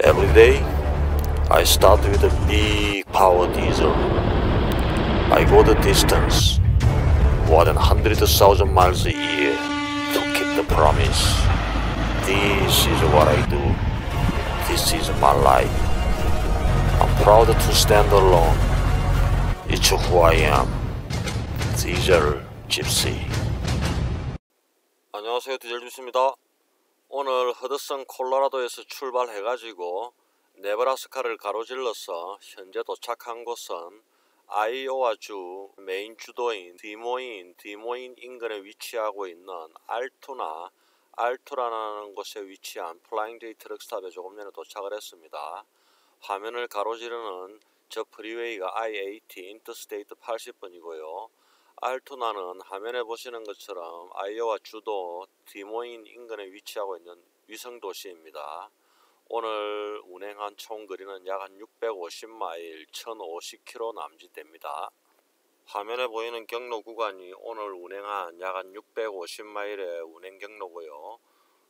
Every day, I start with a big power diesel. I go the distance, more than 100,000 miles a year, to keep the promise. This is what I do. This is my life. I'm proud to stand alone. It's who I am. Diesel Gypsy. 안녕하세요, 디젤 주스입니다. 오늘 허드슨 콜로라도에서 출발해가지고 네브라스카를 가로질러서 현재 도착한 곳은 아이오와주 메인 주도인 디모인, 디모인 인근에 위치하고 있는 알투나 알투라는 곳에 위치한 Flying J truck stop에 조금 전에 도착을 했습니다. 화면을 가로지르는 저 freeway가 I-80 interstate 80번이고요. 알투나는 화면에 보시는 것처럼 아이오와 주도 디모인 인근에 위치하고 있는 위성 도시입니다. 오늘 운행한 총 거리는 약 한 650마일, 1050km 남짓됩니다. 화면에 보이는 경로 구간이 오늘 운행한 약 한 650마일의 운행 경로고요.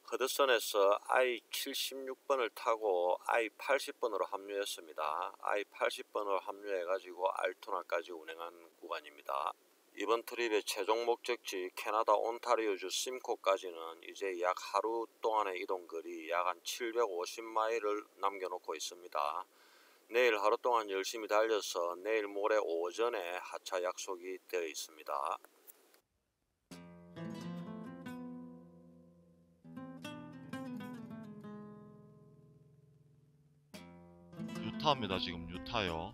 허드슨에서 I76번을 타고 I80번으로 합류했습니다. I80번을 합류해가지고 알토나까지 운행한 구간입니다. 이번 트립의 최종 목적지 캐나다 온타리오주 심코까지는 이제 약 하루 동안의 이동 거리 약 한 750마일을 남겨놓고 있습니다. 내일 하루 동안 열심히 달려서 내일 모레 오전에 하차 약속이 되어 있습니다. 유타입니다 지금 유타요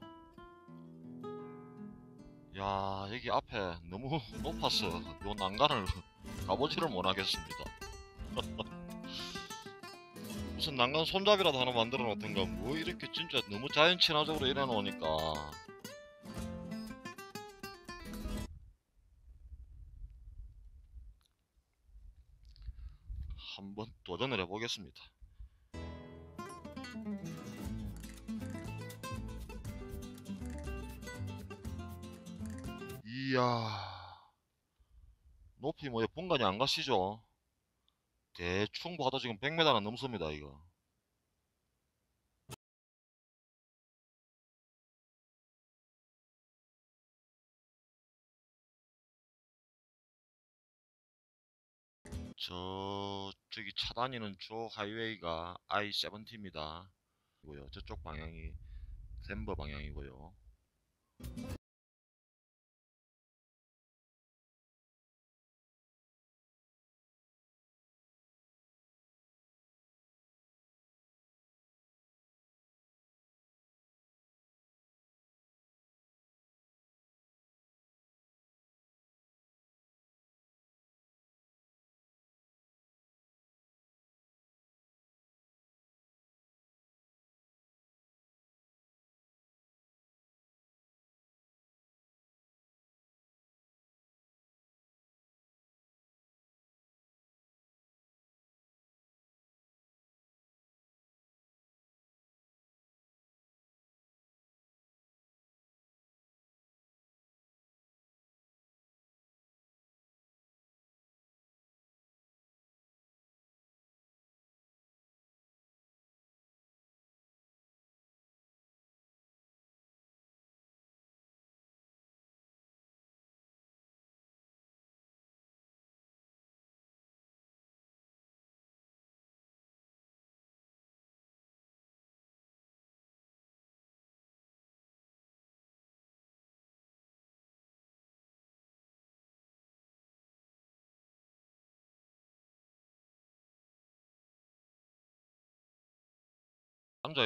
야 여기 앞에 너무 높아서 요 난간을 가보지를 못하겠습니다. 무슨 난간 손잡이라도 하나 만들어 놓던가 뭐 이렇게 진짜 너무 자연 친화적으로 이래 놓으니까. 한번 도전을 해보겠습니다 뭐 본관이 안 가시죠? 대충 봐도 지금 100m는 넘습니다 이거. 저 저기 차 다니는 쪽 하이웨이가 I-70입니다. 고요 저쪽 방향이 덴버 방향이고요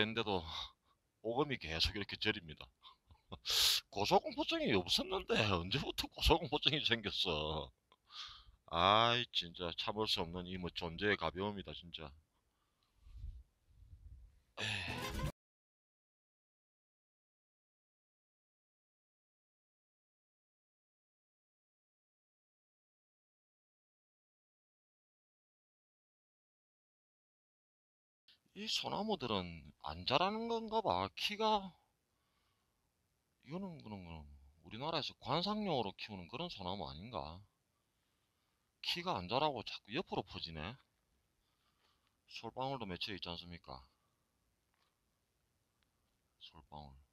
있는데도 오금이 계속 이렇게 저립니다. 고소공포증이 없었는데 언제부터 고소공포증이 생겼어? 아이 진짜 참을 수 없는 이 뭐 존재의 가벼움이다 진짜. 에이. 이 소나무들은 안 자라는 건가 봐. 키가 이거는 그런 거는 우리나라에서 관상용으로 키우는 그런 소나무 아닌가? 키가 안 자라고 자꾸 옆으로 퍼지네. 솔방울도 맺혀 있지 않습니까? 솔방울.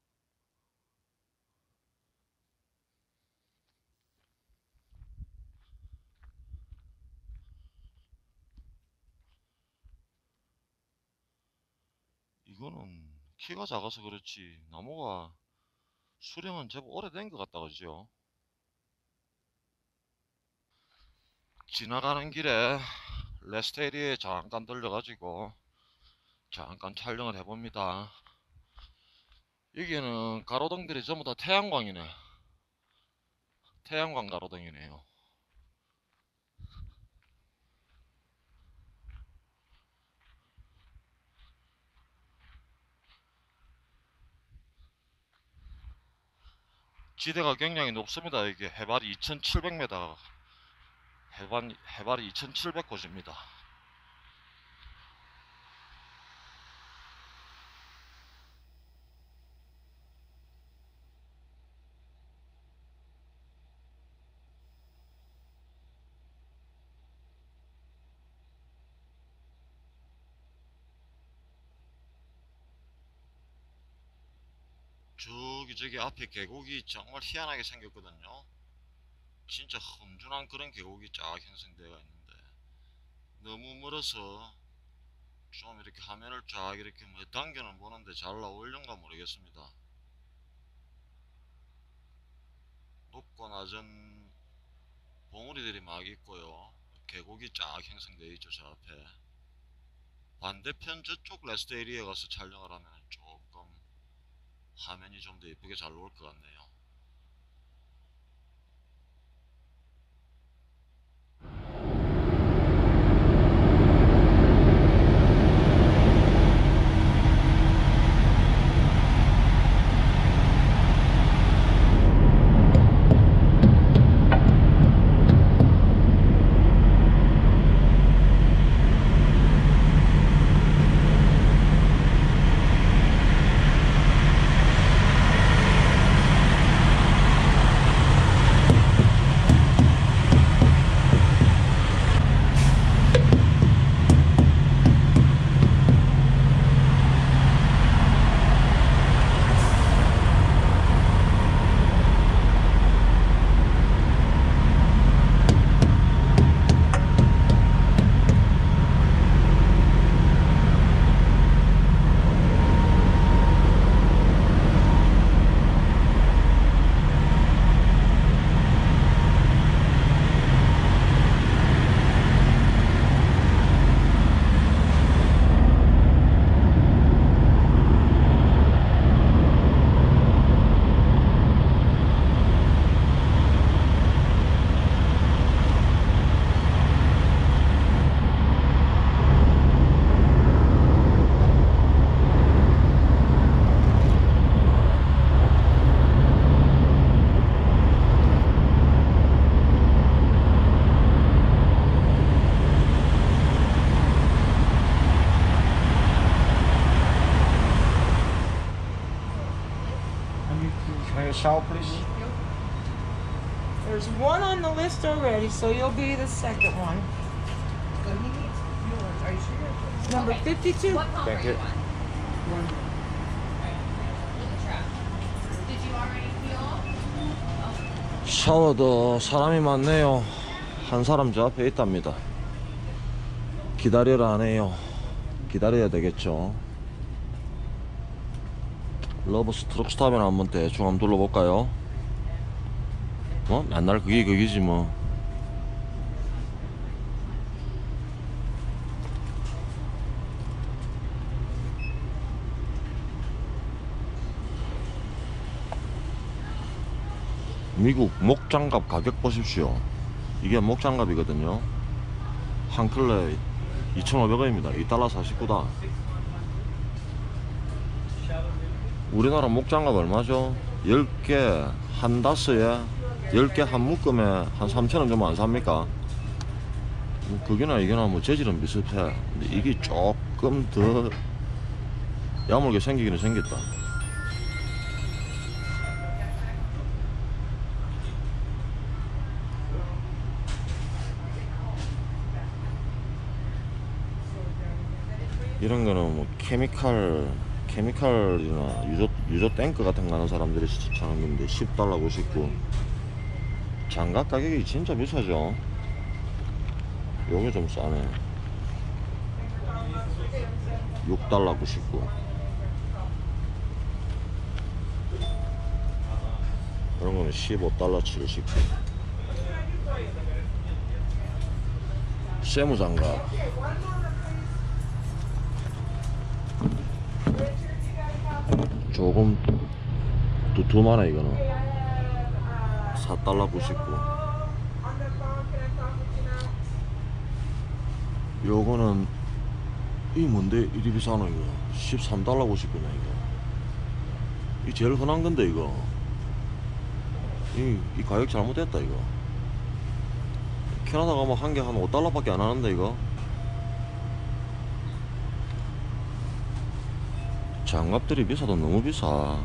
이거는 키가 작아서 그렇지 나무가 수령은 제법 오래된 것 같다 그죠? 지나가는 길에 레스테리에 잠깐 들려가지고 잠깐 촬영을 해봅니다. 여기는 가로등들이 전부 다 태양광이네. 태양광 가로등이네요. 지대가 굉장히 높습니다. 이게 해발이 2,700m, 해발, 해발이 2,700곳입니다. 저기 저기 앞에 계곡이 정말 희한하게 생겼거든요. 진짜 험준한 그런 계곡이 쫙 형성되어 있는데 너무 멀어서 좀 이렇게 화면을 쫙 이렇게 뭐 당겨는 보는데 잘 나올련가 모르겠습니다. 높고 낮은 봉우리들이 막 있고요. 계곡이 쫙 형성되어 있죠 저 앞에. 반대편 저쪽 레스트 에리에 가서 촬영을 하면 조금 화면이 좀 더 예쁘게 잘 나올 것 같네요. Already, so you'll be the second one. Number 52. What pump Thank are you. you on? Alright. Look at truck. Did you already fuel? 샤워도 사람이 많네요. 한 사람 저 앞에 있답니다. 기다려라 하네요. 기다려야 되겠죠. 러버스 트럭 스탑에 한번 대충 한번 둘러볼까요? 뭐 맨날 그게 그기지 뭐. 미국 목장갑 가격 보십시오. 이게 목장갑이거든요. 한 클레 2,500원입니다. 2달러 49다. 우리나라 목장갑 얼마죠? 10개 한 다스에 10개 한 묶음에 한 3,000원 정도 안 삽니까? 뭐 그게나 이게나 뭐 재질은 비슷해. 근데 이게 조금 더 야물게 생기기는 생겼다. 이런 거는 뭐 케미칼 케미칼이나 유조, 유조 탱크 같은 거 하는 사람들이 추천하는 건데 10달러 99 장갑 가격이 진짜 비싸죠? 요게 좀 싸네. 6달러 99 그런 거는 15달러 79 세무 장갑. 조금 두툼하네 이거는 4달러 99 요거는 이 뭔데? 이리 비싸노 이거. 13달러 99네 이거. 이 제일 흔한 건데 이거. 이, 이 가격 잘못됐다 이거. 캐나다 가면 한 개 한 5달러 밖에 안 하는데 이거. 장갑들이 비싸도 너무 비싸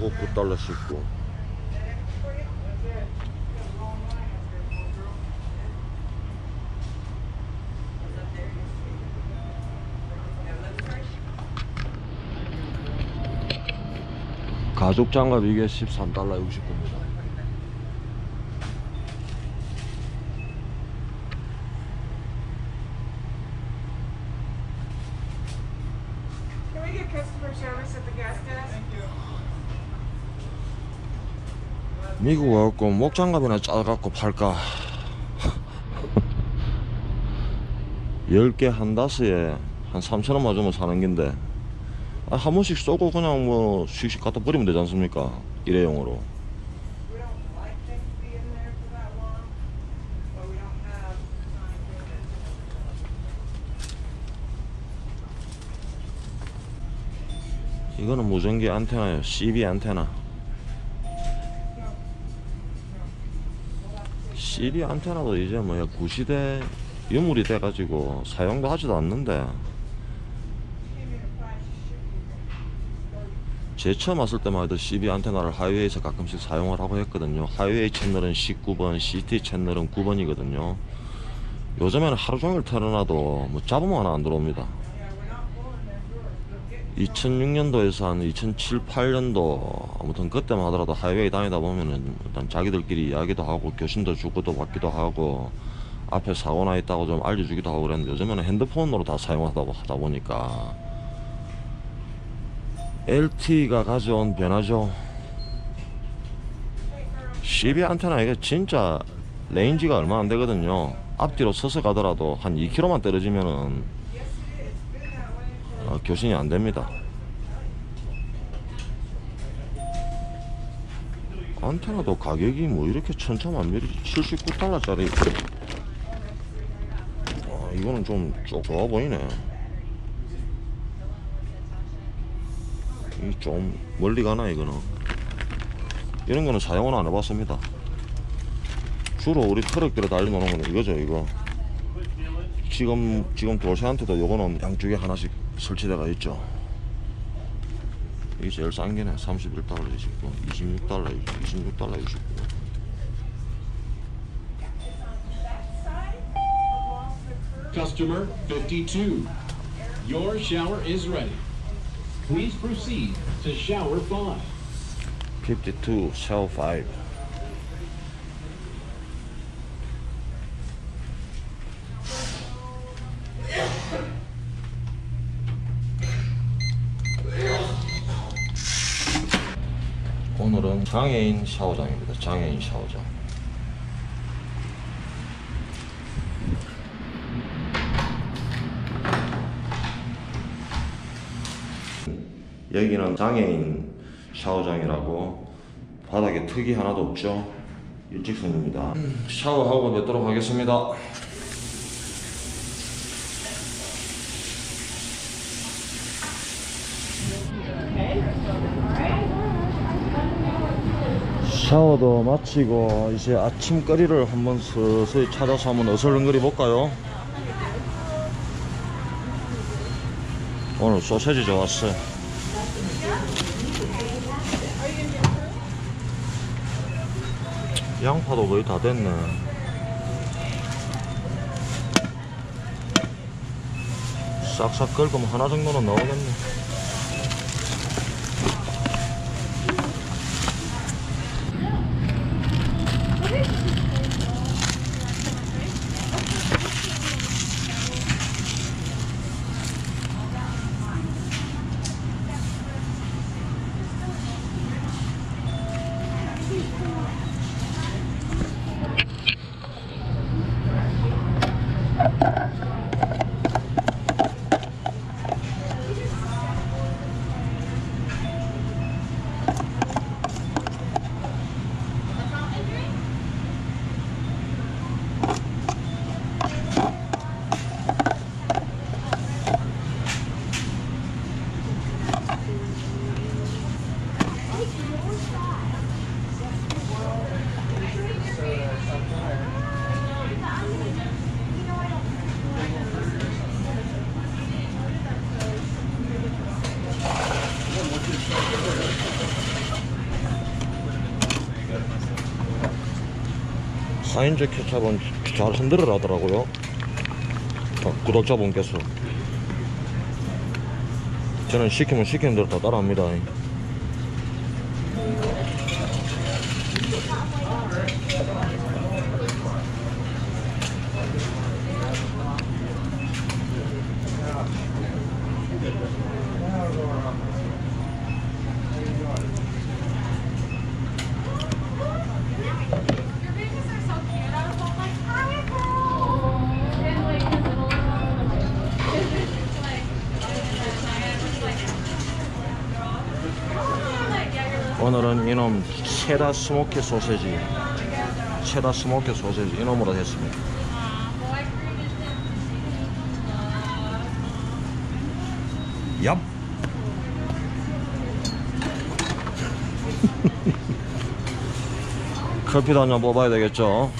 요거 9달러 19 가죽 장갑 이게 13달러 69입니다 Can we get customer service at the gas desk? 미국 와갖고 목장갑이나 짜갖고 팔까? 10개 한 다스에 한 3천원만 주면 사는 긴데. 아, 한 번씩 쏘고 그냥 뭐 씩씩 갖다 버리면 되지 않습니까? 일회용으로. 이거는 무전기 안테나예요. CB 안테나 CB 안테나도 이제 뭐야 구시대 유물이 돼가지고 사용도 하지도 않는데. 제 처음 왔을 때만 해도 CB 안테나를 하이웨이에서 가끔씩 사용을 하고 했거든요. 하이웨이 채널은 19번 CT 채널은 9번이거든요. 요즘에는 하루 종일 틀어놔도 뭐 하나 안 들어옵니다 2006년도에서 한 2007, 8년도 아무튼 그때만 하더라도 하이웨이 다니다 보면은 일단 자기들끼리 이야기도 하고 교신도 주고도 받기도 하고 앞에 사고 나 있다고 좀 알려주기도 하고 그랬는데 요즘에는 핸드폰으로 다 사용하다 보- 하다 보니까 LTE가 가져온 변화죠. CB 안테나 이게 진짜 range가 얼마 안 되거든요. 앞뒤로 서서 가더라도 한 2km만 떨어지면은 어, 교신이 안 됩니다. 안테나도 가격이 뭐 이렇게 천차만별이 79달러짜리. 아, 이거는 좀 조- 좋아 보이네. 이 좀 멀리 가나 이거는. 이런 거는 사용은 안 해봤습니다. 주로 우리 트럭들에 달려놓는 거는 이거죠 이거. 지금 지금 돌쇠한테도 요거는 양쪽에 하나씩 설치대가 있죠. 이게 제일 싼 게네. 31달러 29, 26달러 26달러 29. Customer 52, your shower is ready. Please proceed to shower 5. 52 샤워 5. 오늘은 장애인 샤워장입니다. 장애인 샤워장. 여기는 장애인 샤워장이라고 바닥에 턱이 하나도 없죠. 일직선입니다. 샤워하고 뵙도록 하겠습니다. 샤워도 마치고 이제 아침거리를 한번 서서히 찾아서 한번 어슬렁거리 볼까요? 오늘 소세지 좋았어요. 양파도 거의 다 됐네. 싹싹 긁으면 하나 정도는 나오겠네. 하인즈 케찹은 잘 흔들어 하더라고요. 어, 구독자분께서. 저는 시키면 시키는 대로 다 따라합니다. 오늘은 이놈 cheddar smoky 소세지, cheddar smoky 소세지 이놈으로 했습니다. 얍! 커피도 한잔 뽑아야 되겠죠?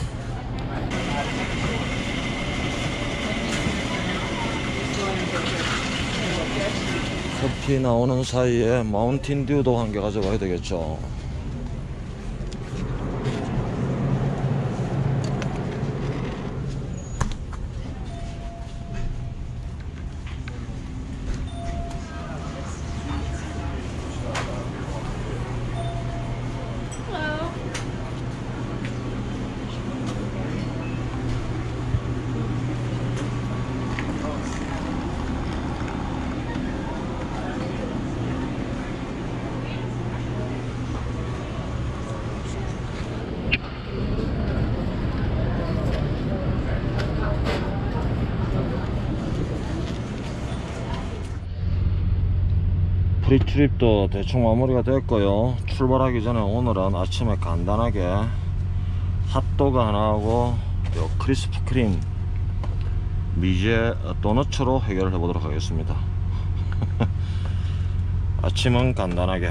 커피 나오는 사이에 마운틴 듀도 한 개 가져가야 되겠죠? 프리트립도 대충 마무리가 됐고요. 출발하기 전에 오늘은 아침에 간단하게 핫도그 하나하고 요 크리스피 크림 미제 도너츠로 해결을 해보도록 하겠습니다. 아침은 간단하게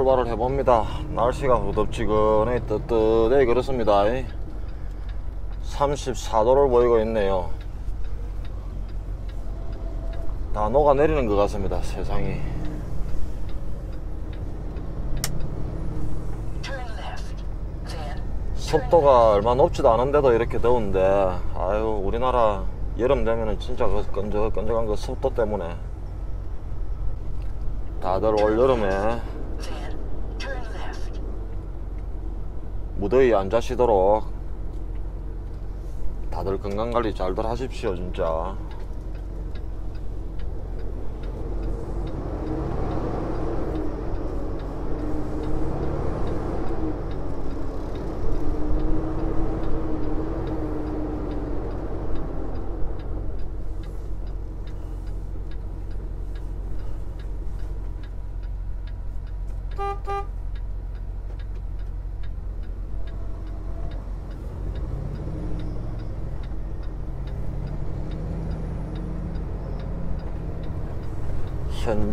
출발을 해봅니다. 날씨가 후덥지근해 뜨뜻해 그렇습니다. 34도를 보이고 있네요. 다 녹아내리는 것 같습니다. 세상이. 습도가 얼마 높지도 않은데도 이렇게 더운데 아유 우리나라 여름 되면은 진짜 그 끈적 끈적한 그 습도 때문에 다들 올 여름에 무더위 안 자시도록 다들 건강관리 잘들 하십시오 진짜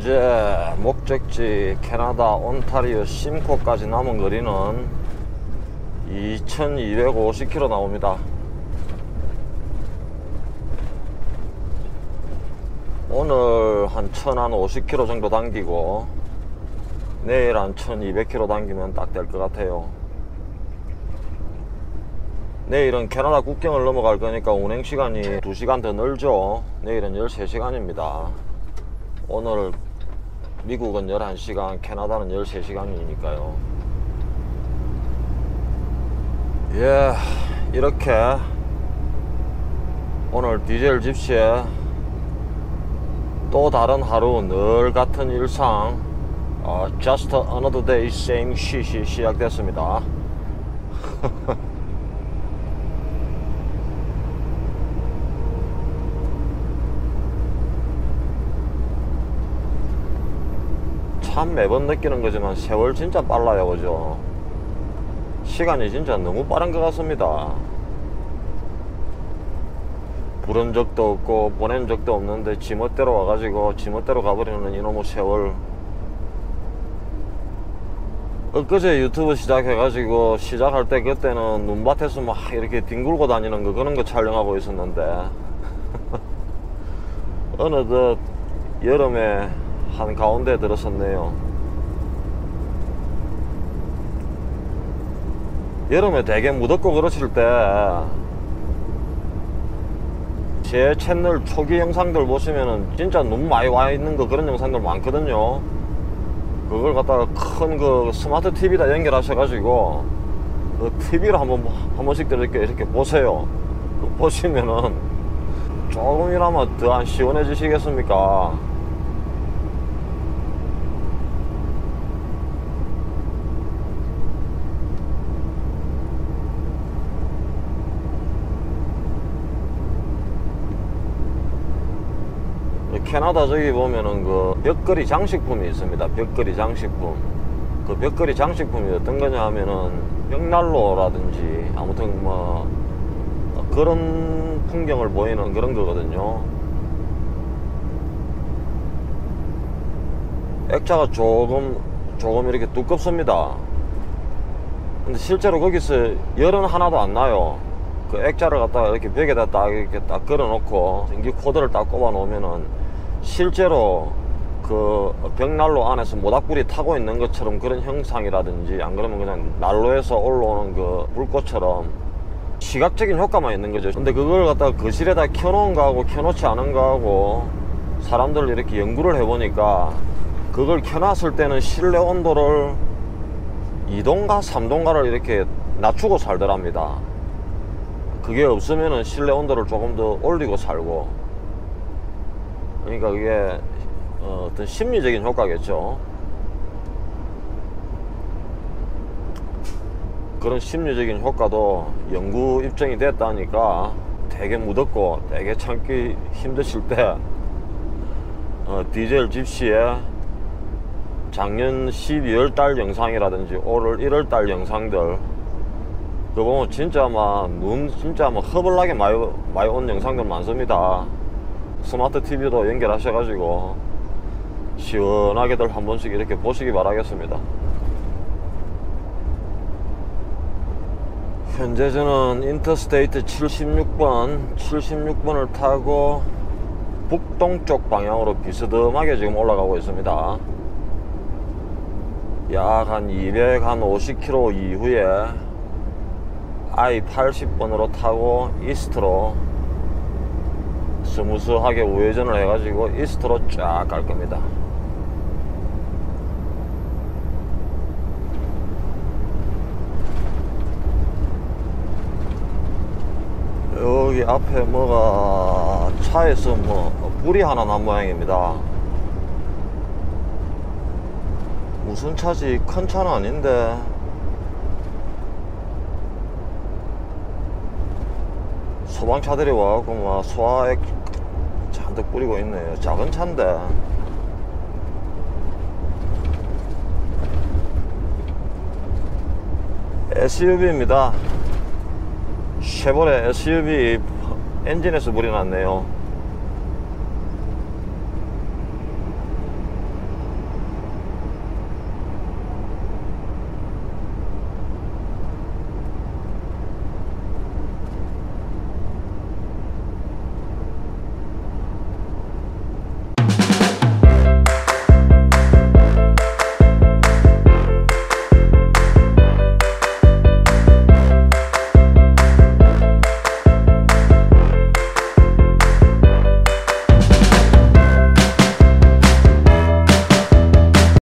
현재 목적지 캐나다 온타리오 심코까지 남은 거리는 2250km 나옵니다. 오늘 한 1050km 정도 당기고 내일 한 1200km 당기면 딱 될 것 같아요. 내일은 캐나다 국경을 넘어갈 거니까 운행 시간이 2시간 더 늘죠. 내일은 13시간입니다. 오늘 미국은 11시간, 캐나다는 13시간이니까요. 예, 이렇게 오늘 디젤 집시에 또 다른 하루 늘 같은 일상 어, Just another day same shit이 시작됐습니다. 참 매번 느끼는 거지만 세월 진짜 빨라요 그죠? 시간이 진짜 너무 빠른 것 같습니다. 부른 적도 없고 보낸 적도 없는데 지멋대로 와가지고 지멋대로 가버리는 이놈의 세월. 엊그제 유튜브 시작해가지고 시작할 때 그때는 눈밭에서 막 이렇게 뒹굴고 다니는 거 그런 거 촬영하고 있었는데. 어느덧 여름에 한 가운데 들었었네요. 여름에 되게 무덥고 그러실 때 제 채널 초기 영상들 보시면은 진짜 눈 많이 와 있는 거 그런 영상들 많거든요. 그걸 갖다가 큰 그 스마트 TV다 연결하셔 가지고 그 TV를 한번 한 번씩 이렇게 이렇게 보세요. 그 보시면은 조금이나마 더 안 시원해지시겠습니까? 캐나다 저기 보면은 그 벽걸이 장식품이 있습니다. 벽걸이 장식품. 그 벽걸이 장식품이 어떤 거냐 하면은 벽난로라든지 아무튼 뭐 그런 풍경을 보이는 그런 거거든요. 액자가 조금 조금 이렇게 두껍습니다. 근데 실제로 거기서 열은 하나도 안 나요. 그 액자를 갖다가 이렇게 벽에다 딱 이렇게 딱 걸어 놓고 전기 코드를 딱 꼽아 놓으면은 실제로 그 벽난로 안에서 모닥불이 타고 있는 것처럼 그런 형상이라든지 안 그러면 그냥 난로에서 올라오는 그 불꽃처럼 시각적인 효과만 있는 거죠. 근데 그걸 갖다가 거실에다 켜놓은 거하고 켜놓지 않은 거하고 사람들 이렇게 연구를 해보니까 그걸 켜놨을 때는 실내 온도를 2도인가 3도인가를 이렇게 낮추고 살더랍니다. 그게 없으면은 실내 온도를 조금 더 올리고 살고 그러니까 그게 어, 어떤 심리적인 효과겠죠. 그런 심리적인 효과도 연구 입증이 됐다니까 되게 무덥고 되게 참기 힘드실 때 어, 디젤 집시에 작년 12월 달 영상이라든지 올 1월 달 영상들 그거 보면 진짜 막 눈 진짜 막 허벌나게 많이, 많이 온 영상들 많습니다. 스마트 TV도 연결하셔가지고 시원하게들 한 번씩 이렇게 보시기 바라겠습니다. 현재 저는 인터스테이트 76번, 76번을 타고 북동쪽 방향으로 비스듬하게 지금 올라가고 있습니다. 약 한 250km 이후에 I-80번으로 타고 east로 smooth하게 우회전을 해가지고 east로 쫙 갈 겁니다. 여기 앞에 뭐가 차에서 뭐 불이 하나 난 모양입니다. 무슨 차지? 큰 차는 아닌데. 소방차들이 와갖고 막 소화액 잔뜩 뿌리고 있네요. 작은 차인데. SUV입니다. 쉐보레 SUV 엔진에서 불이 났네요.